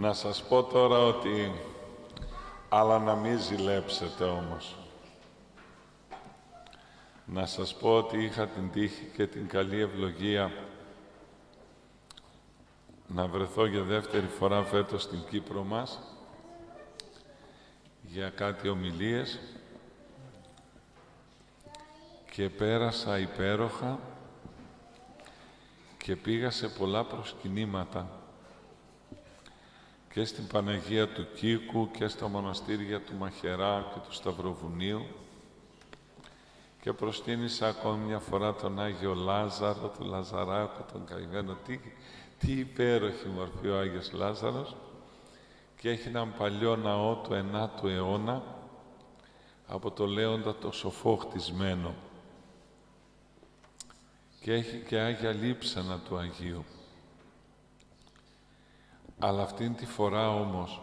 Να σας πω τώρα ότι... Αλλά να μην ζηλέψετε όμως. Να σας πω ότι είχα την τύχη και την καλή ευλογία να βρεθώ για δεύτερη φορά φέτος στην Κύπρο μας για κάτι ομιλίες και πέρασα υπέροχα και πήγα σε πολλά προσκυνήματα και στην Παναγία του Κίκου και στα μοναστήρια του Μαχερά και του Σταυροβουνίου και προσκύνησα ακόμη μια φορά τον Άγιο Λάζαρο, τον Λαζαράκο, τον καημένο. Τι, τι υπέροχη μορφή ο Άγιος Λάζαρος και έχει έναν παλιό ναό του 9ου αιώνα από το Λέοντα το σοφό χτισμένο και έχει και Άγια Λείψανα του Αγίου. Αλλά αυτήν τη φορά όμως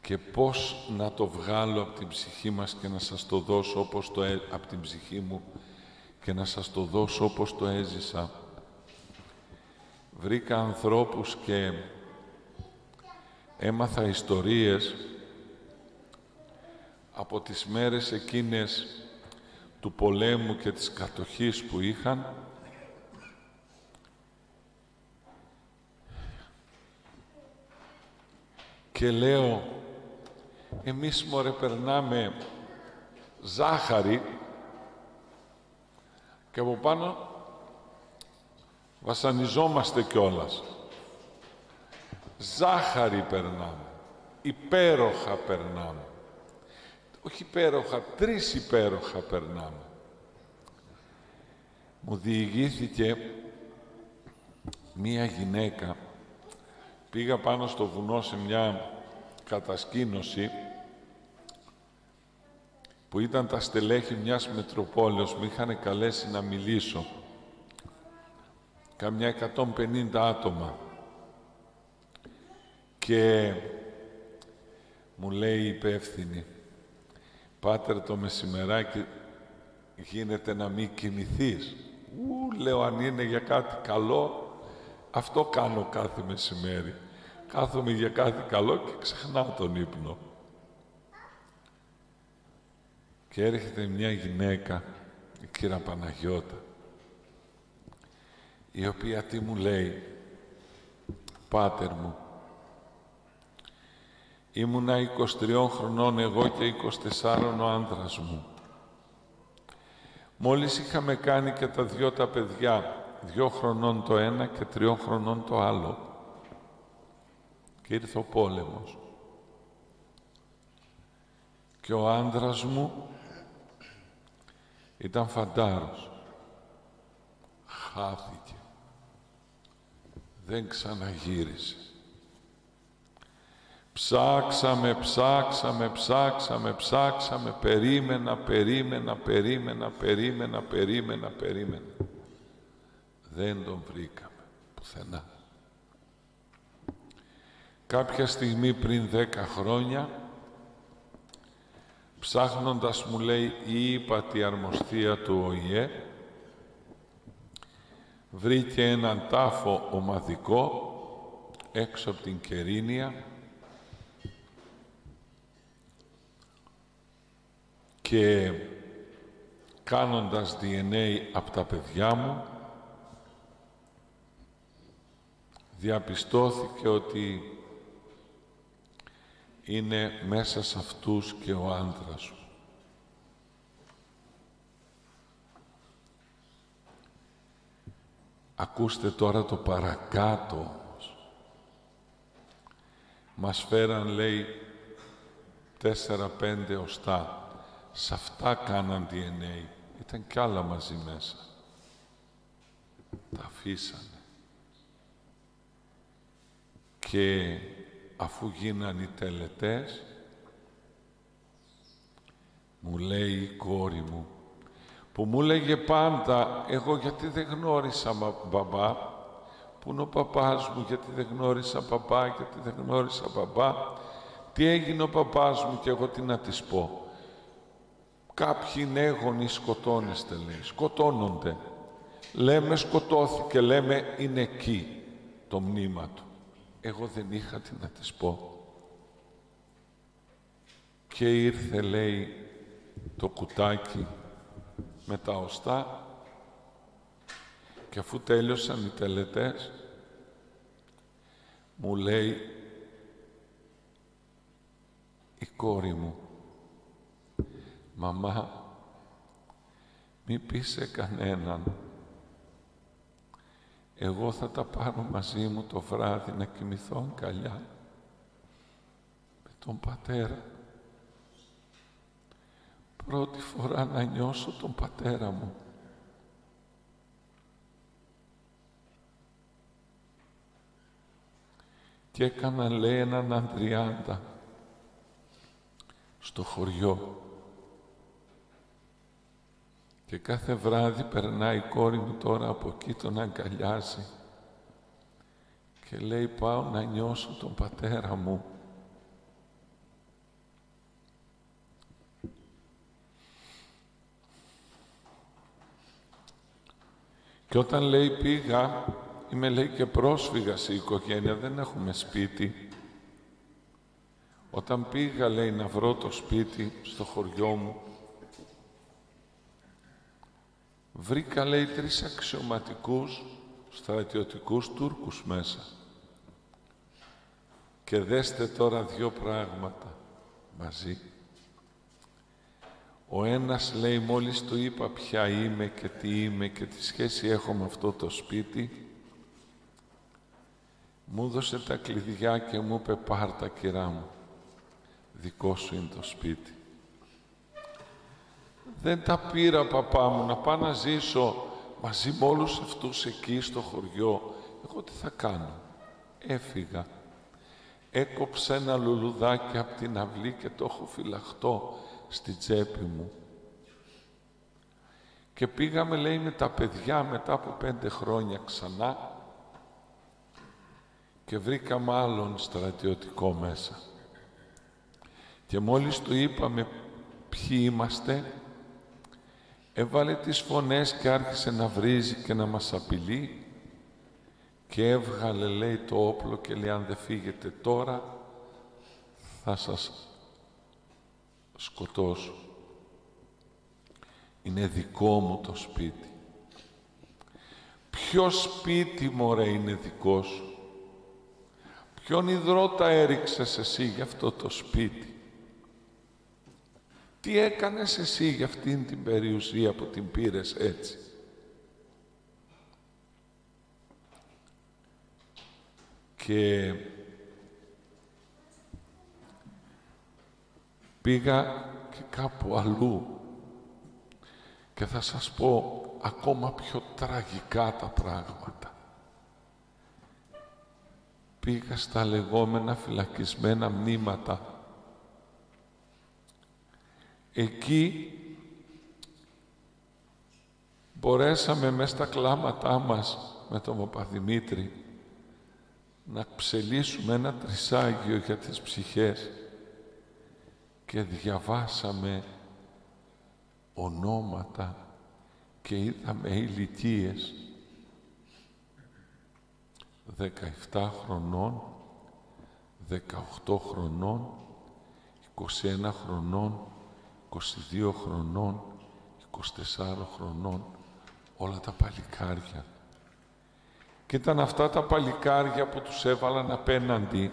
και πώς να το βγάλω από την ψυχή μας και να σας το δώσω όπως το έ... από την ψυχή μου και να σας το δώσω όπως το έζησα. Βρήκα ανθρώπους και έμαθα ιστορίες από τις μέρες εκείνες του πολέμου και της κατοχής που είχαν και λέω εμείς μωρέ περνάμε ζάχαρη και από πάνω βασανιζόμαστε κιόλας. Ζάχαρη περνάμε. Υπέροχα περνάμε. Όχι υπέροχα, τρεις υπέροχα περνάμε. Μου διηγήθηκε μία γυναίκα. Πήγα πάνω στο βουνό σε μια κατασκήνωση που ήταν τα στελέχη μιας Μετροπόλεως, μου είχαν καλέσει να μιλήσω. Καμιά 150 άτομα. Και μου λέει η υπεύθυνη, «Πάτερ, το μεσημεράκι γίνεται να μην κοιμηθείς». Ου, λέω, αν είναι για κάτι καλό, αυτό κάνω κάθε μεσημέρι. Κάθομαι για κάτι καλό και ξεχνάω τον ύπνο. Και έρχεται μια γυναίκα, η κύρα Παναγιώτα, η οποία τι μου λέει, «Πάτερ μου, ήμουνα 23 χρονών εγώ και 24 ο άντρας μου. Μόλις είχαμε κάνει και τα δυο τα παιδιά, δυο χρονών το ένα και τριών χρονών το άλλο και ήρθε ο πόλεμος. Και ο άντρας μου ήταν φαντάρος. Χάθηκε. Δεν ξαναγύρισε. Ψάξαμε, ψάξαμε, ψάξαμε, ψάξαμε, περίμενα, περίμενα, περίμενα, περίμενα, περίμενα, περίμενα. Δεν τον βρήκαμε πουθενά. Κάποια στιγμή πριν δέκα χρόνια, ψάχνοντας μου λέει η ύπατη αρμοστία του ΟΗΕ, βρήκε έναν τάφο ομαδικό έξω από την Κερίνια και κάνοντας DNA από τα παιδιά μου, διαπιστώθηκε ότι είναι μέσα σε αυτούς και ο άντρας σου. Ακούστε τώρα το παρακάτω όμως. Μας φέραν, λέει, τέσσερα-πέντε οστά. Σε αυτά κάναν DNA. Ήταν κι άλλα μαζί μέσα. Τα αφήσανε. Και αφού γίναν οι τελετές, μου λέει η κόρη μου, που μου λέγε πάντα, εγώ γιατί δεν γνώρισα μπαμπά, που είναι ο παπάς μου, γιατί δεν γνώρισα παπά, γιατί δεν γνώρισα μπαμπά, τι έγινε ο παπάς μου και εγώ τι να της πω. Κάποιοι νέγονοι σκοτώνεστε, λέει, σκοτώνονται. Λέμε σκοτώθηκε, λέμε είναι εκεί το μνήμα του. Εγώ δεν είχα τι να της πω. Και ήρθε, λέει, το κουτάκι με τα οστά και αφού τέλειωσαν οι τελετές, μου λέει η κόρη μου, «Μαμά, μη πεις σε κανέναν, εγώ θα τα πάρω μαζί μου το βράδυ να κοιμηθώ αγκαλιά με τον πατέρα. Πρώτη φορά να νιώσω τον πατέρα μου. Και έκανα, λέει, έναν Ανδριάντα στο χωριό. Και κάθε βράδυ περνάει η κόρη μου τώρα από εκεί τον αγκαλιάζει και λέει πάω να νιώσω τον πατέρα μου. Και όταν λέει πήγα, είμαι λέει και πρόσφυγα η οικογένεια, δεν έχουμε σπίτι. Όταν πήγα λέει να βρω το σπίτι στο χωριό μου, βρήκα, λέει, τρεις αξιωματικούς στρατιωτικούς Τούρκους μέσα. Και δέστε τώρα δύο πράγματα μαζί. Ο ένας λέει μόλις του είπα ποια είμαι και τι είμαι και τι σχέση έχω με αυτό το σπίτι μου έδωσε τα κλειδιά και μου είπε πάρτα κυρά μου δικό σου είναι το σπίτι δεν τα πήρα, παπά μου, να πάω να ζήσω μαζί με όλους αυτούς εκεί στο χωριό. Εγώ τι θα κάνω; Έφυγα. Έκοψα ένα λουλουδάκι από την αυλή και το έχω φυλαχτό στη τσέπη μου. Και πήγαμε, λέει, με τα παιδιά μετά από πέντε χρόνια ξανά και βρήκαμε άλλον στρατιωτικό μέσα. Και μόλις του είπαμε ποιοι είμαστε, έβαλε τις φωνές και άρχισε να βρίζει και να μας απειλεί και έβγαλε, λέει, το όπλο και λέει, αν δεν φύγετε τώρα, θα σας σκοτώσω. Είναι δικό μου το σπίτι. Ποιο σπίτι, μωρέ, είναι δικός σου; Ποιον υδρότα έριξες εσύ για αυτό το σπίτι; Τι έκανες εσύ για αυτήν την περιουσία που την πήρες έτσι; Και πήγα και κάπου αλλού και θα σας πω ακόμα πιο τραγικά τα πράγματα. Πήγα στα λεγόμενα φυλακισμένα μνήματα Εκεί μπορέσαμε μέσα στα κλάματά μας με τον Παπαδημήτρη να ψελίσουμε ένα τρισάγιο για τις ψυχές και διαβάσαμε ονόματα και είδαμε ηλικίες 17 χρονών, 18 χρονών, 21 χρονών, 22 χρονών, 24 χρονών, όλα τα παλικάρια. Και ήταν αυτά τα παλικάρια που τους έβαλαν απέναντι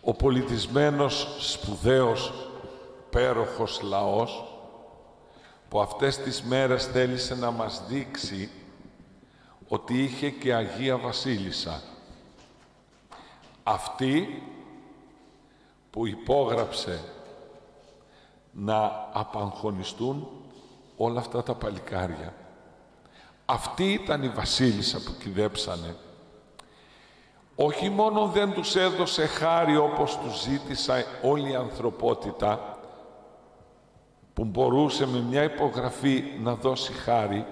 ο πολιτισμένος, σπουδαίος, πέροχος λαός που αυτές τις μέρες θέλησε να μας δείξει ότι είχε και Αγία Βασίλισσα. Αυτή που υπόγραψε να απαγχωνιστούν όλα αυτά τα παλικάρια. Αυτή ήταν η βασίλισσα που κυδέψανε. Όχι μόνο δεν τους έδωσε χάρη όπως τους ζήτησα όλη η ανθρωπότητα, που μπορούσε με μια υπογραφή να δώσει χάρη,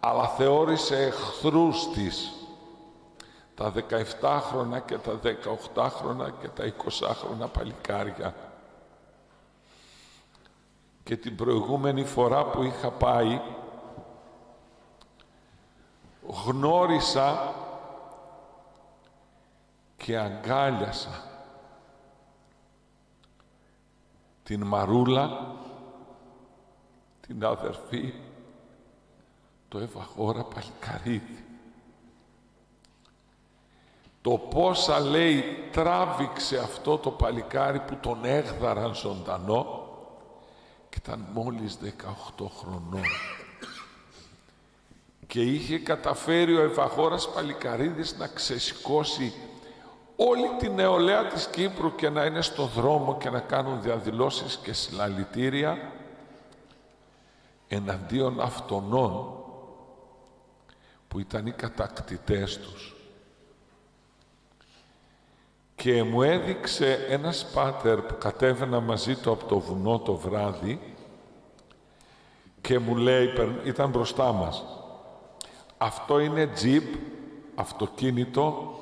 αλλά θεώρησε εχθρούς της τα 17χρονα και τα 18χρονα και τα 20χρονα παλικάρια και την προηγούμενη φορά που είχα πάει γνώρισα και αγκάλιασα την Μαρούλα, την αδερφή, το Ευαγόρα Παλικαρίδη. Το πόσα λέει τράβηξε αυτό το παλικάρι που τον έγδαραν ζωντανό και ήταν μόλις 18 χρονών. Και είχε καταφέρει ο Ευαγόρας Παλικαρίδης να ξεσηκώσει όλη την νεολαία της Κύπρου και να είναι στο δρόμο και να κάνουν διαδηλώσεις και συλλαλητήρια εναντίον αυτονών που ήταν οι κατακτητές τους. Και μου έδειξε ένας πάτερ που κατέβαινα μαζί του από το βουνό το βράδυ και μου λέει, ήταν μπροστά μας, αυτό είναι τζιπ, αυτοκίνητο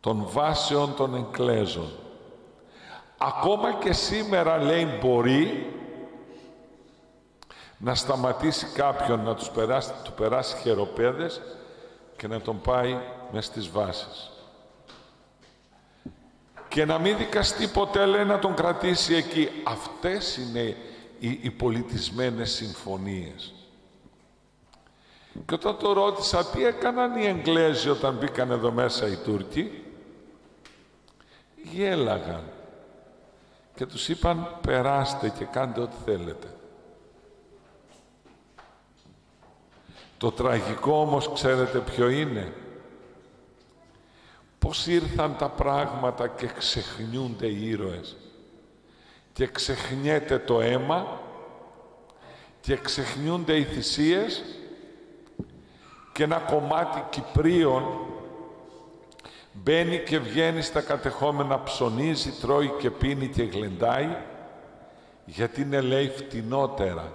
των βάσεων των εγκλέζων. Ακόμα και σήμερα, λέει, μπορεί να σταματήσει κάποιον να τους περάσει, του περάσει χεροπέδες και να τον πάει μες στις βάσεις. Και να μην δικαστεί ποτέ, λέει, να τον κρατήσει εκεί. Αυτές είναι οι, οι πολιτισμένες συμφωνίες. Και όταν το ρώτησα τι έκαναν οι Εγγλέζοι όταν μπήκαν εδώ μέσα οι Τούρκοι, γέλαγαν και τους είπαν περάστε και κάντε ό,τι θέλετε. Το τραγικό όμως ξέρετε ποιο είναι; Πώς ήρθαν τα πράγματα και ξεχνιούνται οι ήρωες. Και ξεχνιέται το αίμα και ξεχνιούνται οι θυσίες και ένα κομμάτι Κυπρίων μπαίνει και βγαίνει στα κατεχόμενα, ψωνίζει, τρώει και πίνει και γλεντάει, γιατί είναι, λέει, φτηνότερα.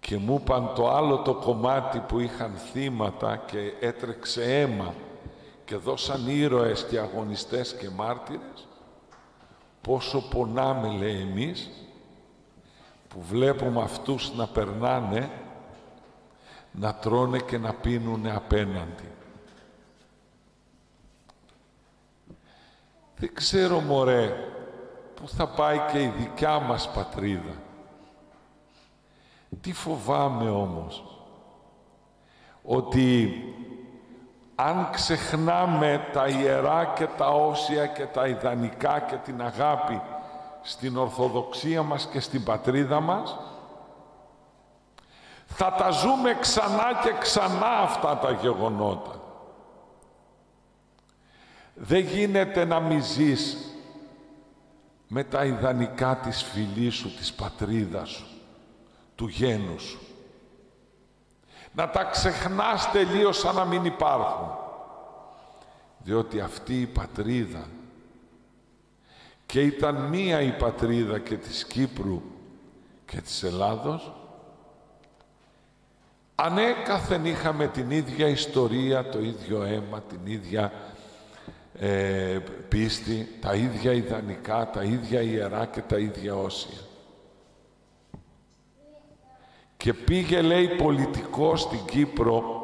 Και μου είπαν το άλλο το κομμάτι που είχαν θύματα και έτρεξε αίμα και δώσαν ήρωες και αγωνιστές και μάρτυρες, πόσο πονάμε, λέει, εμείς, που βλέπουμε αυτούς να περνάνε, να τρώνε και να πίνουνε απέναντι. Δεν ξέρω, μωρέ, πού θα πάει και η δικιά μας πατρίδα. Τι φοβάμαι όμως. Ότι αν ξεχνάμε τα ιερά και τα όσια και τα ιδανικά και την αγάπη στην Ορθοδοξία μας και στην πατρίδα μας, θα τα ζούμε ξανά και ξανά αυτά τα γεγονότα. Δεν γίνεται να μη ζεις με τα ιδανικά της φιλής σου, της πατρίδας σου, του γένους σου. Να τα ξεχνάς τελείως σαν να μην υπάρχουν. Διότι αυτή η πατρίδα και ήταν μία η πατρίδα και της Κύπρου και της Ελλάδος ανέκαθεν είχαμε την ίδια ιστορία, το ίδιο αίμα, την ίδια ε, πίστη, τα ίδια ιδανικά, τα ίδια ιερά και τα ίδια όσια. Και πήγε, λέει, πολιτικό στην Κύπρο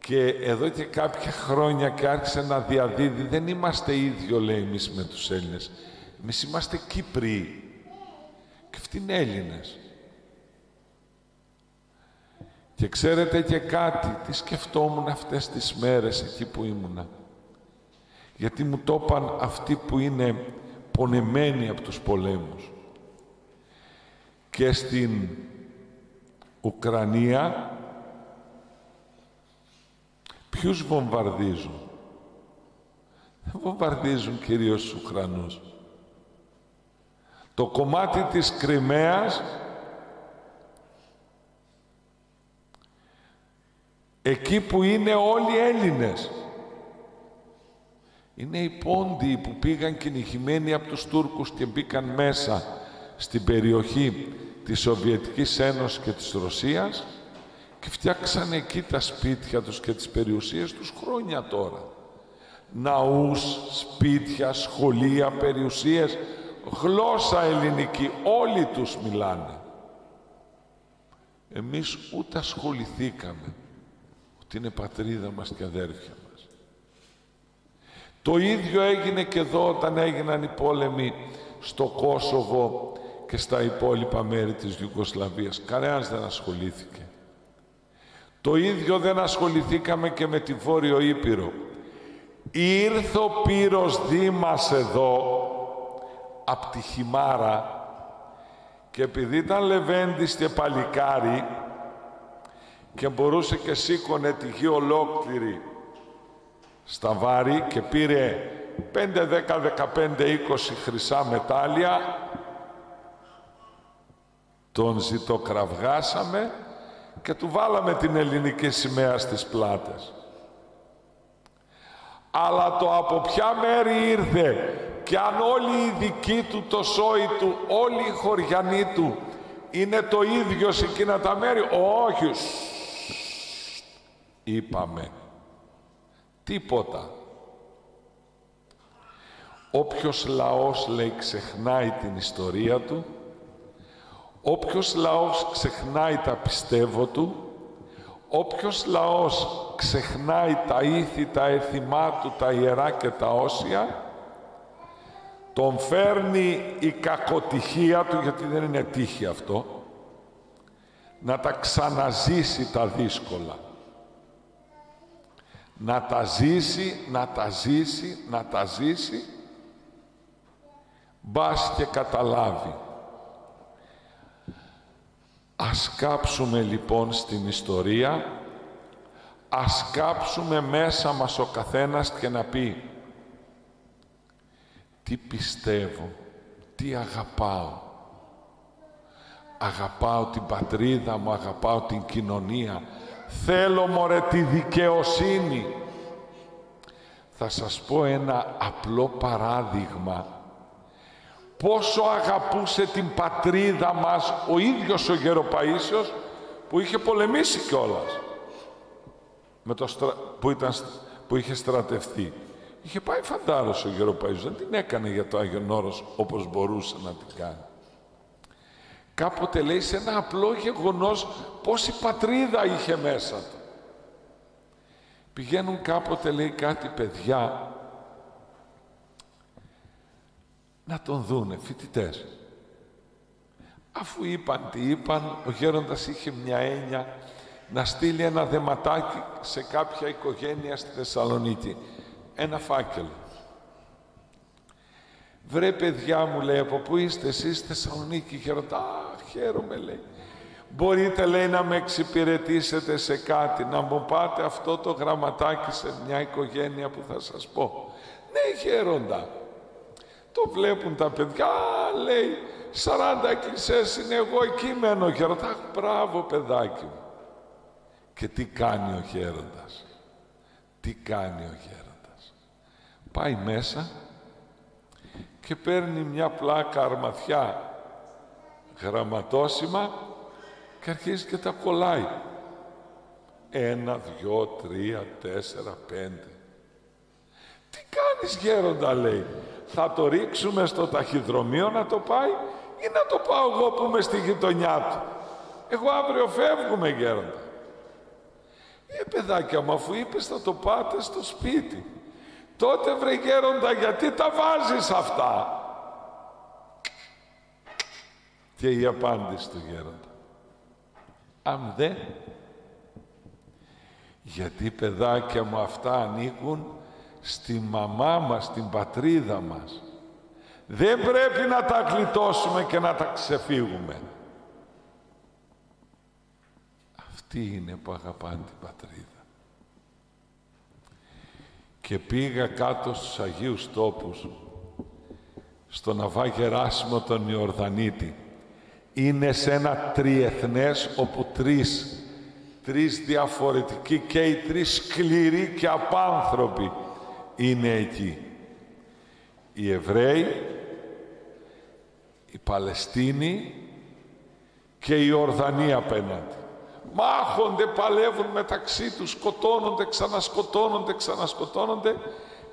και εδώ και κάποια χρόνια και άρχισε να διαδίδει. Δεν είμαστε ίδιο, λέει, εμείς με τους Έλληνες. Εμείς είμαστε Κύπροι και αυτοί είναι Έλληνες. Και ξέρετε και κάτι, τι σκεφτόμουν αυτές τις μέρες εκεί που ήμουνα γιατί μου το είπαν αυτοί που είναι πονεμένοι από τους πολέμους. Και στην Ουκρανία ποιους βομβαρδίζουν; Δεν βομβαρδίζουν κυρίως τους Ουκρανούς. Το κομμάτι της Κρυμαίας εκεί που είναι όλοι Έλληνες. Είναι οι πόντιοι που πήγαν κυνηγημένοι από τους Τούρκους και μπήκαν μέσα στην περιοχή της Σοβιετικής Ένωσης και της Ρωσίας και φτιάξαν εκεί τα σπίτια τους και τις περιουσίες τους χρόνια τώρα. Ναούς, σπίτια, σχολεία, περιουσίες, γλώσσα ελληνική, όλοι τους μιλάνε. Εμείς ούτε ασχοληθήκαμε, ότι είναι πατρίδα μας και αδέρφια μας. Το ίδιο έγινε και εδώ όταν έγιναν οι πόλεμοι στο Κόσοβο και στα υπόλοιπα μέρη της Ιουγκοσλαβίας. Κανένας δεν ασχολήθηκε. Το ίδιο δεν ασχοληθήκαμε και με τη Βόρειο Ήπειρο. Ήρθε ο Πύρος Δήμας εδώ, απ' τη Χιμάρα, και επειδή ήταν λεβέντης και παλικάρι και μπορούσε και σήκωνε τη γη ολόκληρη στα βάρη και πήρε 5, 10, 15, 20 χρυσά μετάλλια τον ζητοκραυγάσαμε και του βάλαμε την ελληνική σημαία στις πλάτες. Αλλά το από ποια μέρη ήρθε και αν όλοι οι δικοί του, το σόι του, όλοι οι χωριανοί του είναι το ίδιο σε εκείνα τα μέρη; Όχι, είπαμε. Τίποτα. Όποιος λαός, λέει, ξεχνάει την ιστορία του, όποιος λαός ξεχνάει τα πιστεύω του, όποιος λαός ξεχνάει τα ήθη, τα έθιμά του, τα ιερά και τα όσια, τον φέρνει η κακοτυχία του, γιατί δεν είναι τύχη αυτό, να τα ξαναζήσει τα δύσκολα. Να τα ζήσει, να τα ζήσει, να τα ζήσει, μπας και καταλάβει. Ας κάψουμε λοιπόν στην ιστορία, ας κάψουμε μέσα μας ο καθένας και να πει τι πιστεύω, τι αγαπάω. Αγαπάω την πατρίδα μου, αγαπάω την κοινωνία. Θέλω μωρέ τη δικαιοσύνη. Θα σας πω ένα απλό παράδειγμα. Πόσο αγαπούσε την πατρίδα μας ο ίδιος ο Γεροπαΐσιος που είχε πολεμήσει κιόλας. Με το που, ήταν... που είχε στρατευτεί. Είχε πάει φαντάρος ο Γεροπαϊζός, δεν την έκανε για το Άγιον Όρος όπως μπορούσε να την κάνει. Κάποτε λέει σε ένα απλό γεγονός πόση πατρίδα είχε μέσα του. Πηγαίνουν κάποτε λέει κάτι παιδιά να τον δούνε, φοιτητές. Αφού είπαν τι είπαν, ο γέροντας είχε μια έννοια να στείλει ένα δεματάκι σε κάποια οικογένεια στη Θεσσαλονίκη ένα φάκελο. Βρε παιδιά μου λέει, από πού είστε εσείς Θεσσαλονίκη και ρωτά, χαίρομαι λέει. Μπορείτε λέει να με εξυπηρετήσετε σε κάτι, να μου πάτε αυτό το γραμματάκι σε μια οικογένεια που θα σας πω. Ναι γέροντα. Το βλέπουν τα παιδιά, λέει, 40 εκκλησίες είναι εγώ εκεί μένω γέροντα. Μπράβο παιδάκι μου. Και τι κάνει ο γέροντας. Τι κάνει ο γέροντας πάει μέσα και παίρνει μια πλάκα αρμαθιά γραμματόσημα και αρχίζει και τα κολλάει. Ένα, δυο, τρία, τέσσερα, πέντε. Τι κάνεις γέροντα λέει; Θα το ρίξουμε στο ταχυδρομείο να το πάει ή να το πάω εγώ που είμαι στη γειτονιά του. Εγώ αύριο φεύγουμε γέροντα. Ε παιδάκια μου αφού είπες θα το πάτε στο σπίτι. Τότε βρε γέροντα γιατί τα βάζεις αυτά; Και η απάντηση του γέροντα. Αν δεν, γιατί παιδάκια μου αυτά ανήκουν στη μαμά μας, στην πατρίδα μας. Δεν πρέπει να τα γλιτώσουμε και να τα ξεφύγουμε. Αυτοί είναι που αγαπάνε την πατρίδα και πήγα κάτω στους Αγίους Τόπους, στο Ναβά Γεράσιμο τον Ιορδανίτη. Είναι σε ένα τριεθνές όπου τρεις, τρεις διαφορετικοί και οι τρεις σκληροί και απάνθρωποι είναι εκεί. Οι Εβραίοι, οι Παλαιστίνοι και οι Ορδανοί απέναντι. Μάχονται, παλεύουν μεταξύ τους, σκοτώνονται, ξανασκοτώνονται, ξανασκοτώνονται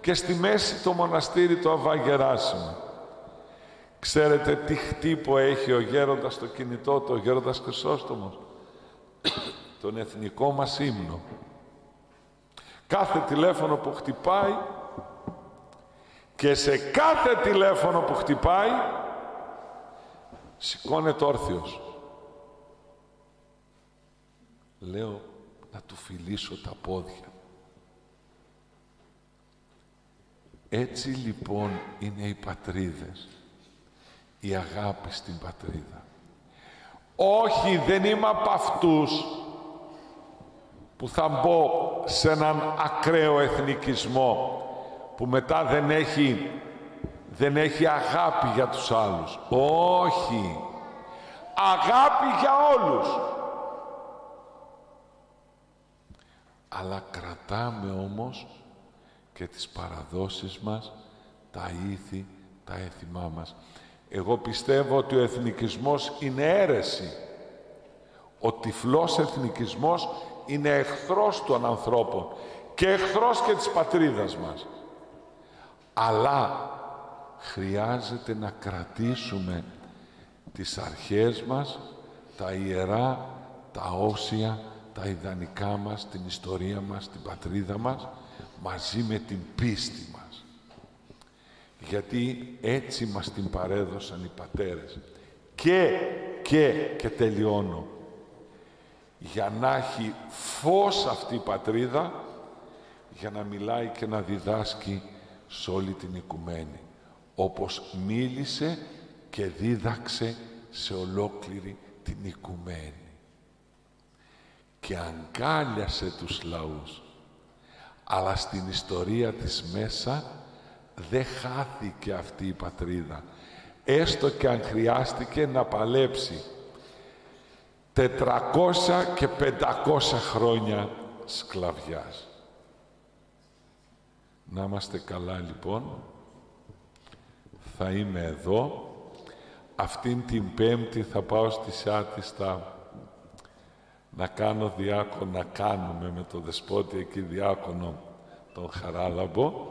και στη μέση το μοναστήρι το Αβαγεράσιμο. Ξέρετε τι χτύπο έχει ο γέροντας στο κινητό του, ο γέροντας Χρυσόστομος. τον εθνικό μας ύμνο. Κάθε τηλέφωνο που χτυπάει και σε κάθε τηλέφωνο που χτυπάει σηκώνεται όρθιος. Λέω να του φιλήσω τα πόδια. Έτσι λοιπόν είναι οι πατρίδες, η αγάπη στην πατρίδα. Όχι, δεν είμαι από αυτούς που θα μπω σε έναν ακραίο εθνικισμό που μετά δεν έχει, δεν έχει αγάπη για τους άλλους. Όχι. Αγάπη για όλους. Αλλά κρατάμε όμως και τις παραδόσεις μας, τα ήθη, τα έθιμά μας. Εγώ πιστεύω ότι ο εθνικισμός είναι αίρεση. Ο τυφλός εθνικισμός είναι εχθρός των ανθρώπων και εχθρός και της πατρίδας μας. Αλλά χρειάζεται να κρατήσουμε τις αρχές μας, τα ιερά, τα όσια, τα ιδανικά μας, την ιστορία μας, την πατρίδα μας, μαζί με την πίστη μας. Γιατί έτσι μας την παρέδωσαν οι πατέρες. Και, και, και τελειώνω. Για να έχει φως αυτή η πατρίδα, για να μιλάει και να διδάσκει σε όλη την οικουμένη. Όπως μίλησε και δίδαξε σε ολόκληρη την οικουμένη. Και αγκάλιασε τους λαούς αλλά στην ιστορία της μέσα δεν χάθηκε αυτή η πατρίδα. Έστω και αν χρειάστηκε να παλέψει 400 και 500 χρόνια σκλαβιάς. Να είμαστε καλά λοιπόν. Θα είμαι εδώ. Αυτήν την Πέμπτη θα πάω στη Σάτιστα να κάνω διάκονο, να κάνουμε με το δεσπότη εκεί διάκονο τον Χαράλαμπο,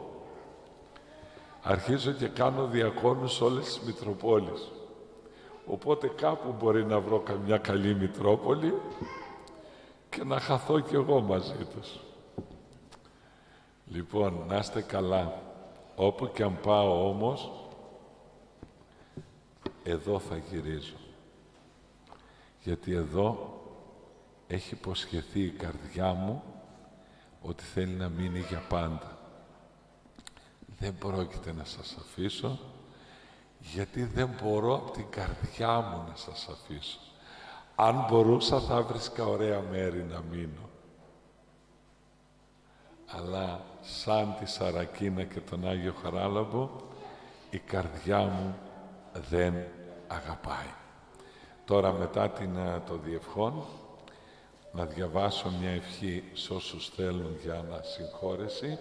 αρχίζω και κάνω διακόνους σε όλες τις Μητροπόλεις. Οπότε κάπου μπορεί να βρω καμιά καλή Μητρόπολη και να χαθώ κι εγώ μαζί τους. Λοιπόν, να είστε καλά. Όπου και αν πάω όμως, εδώ θα γυρίζω. Γιατί εδώ έχει υποσχεθεί η καρδιά μου ότι θέλει να μείνει για πάντα. Δεν πρόκειται να σας αφήσω, γιατί δεν μπορώ από την καρδιά μου να σας αφήσω. Αν μπορούσα θα βρίσκα ωραία μέρη να μείνω. Αλλά σαν τη Σαρακίνα και τον Άγιο Χαράλαμπο, η καρδιά μου δεν αγαπάει. Τώρα μετά την, ε, το διευχόν, να διαβάσω μια ευχή σε όσους θέλουν για ανασυγχώρεση,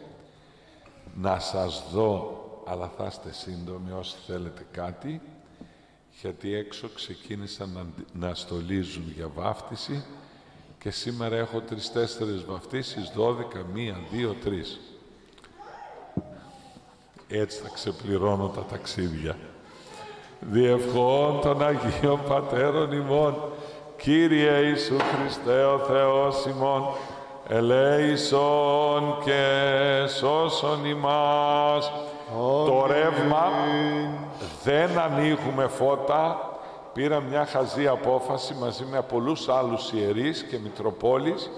να σας δω, αλλά θα είστε σύντομοι όσοι θέλετε κάτι, γιατί έξω ξεκίνησαν να, να στολίζουν για βάφτιση και σήμερα έχω τρεις-τέσσερις βαφτίσεις, δώδεκα, μία, δύο, τρεις. Έτσι θα ξεπληρώνω τα ταξίδια. Διευχών των Αγίων Πατέρων ημών, Κύριε Ιησού Χριστέ ο Θεός ημών, ελέησον και σώσον ημάς. Το ρεύμα δεν ανοίγουμε φώτα. Πήρα μια χαζή απόφαση μαζί με πολλούς άλλους ιερείς και Μητροπόλεις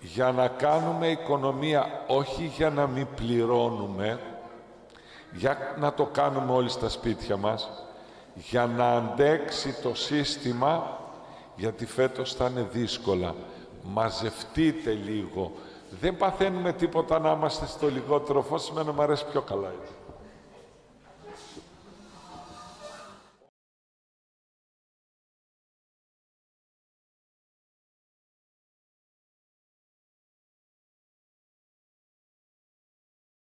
για να κάνουμε οικονομία, όχι για να μην πληρώνουμε, για να το κάνουμε όλοι στα σπίτια μας, για να αντέξει το σύστημα γιατί φέτος θα είναι δύσκολα. Μαζευτείτε λίγο. Δεν παθαίνουμε τίποτα να είμαστε στο λιγότερο φως, εμένα μου αρέσει πιο καλά έτσι.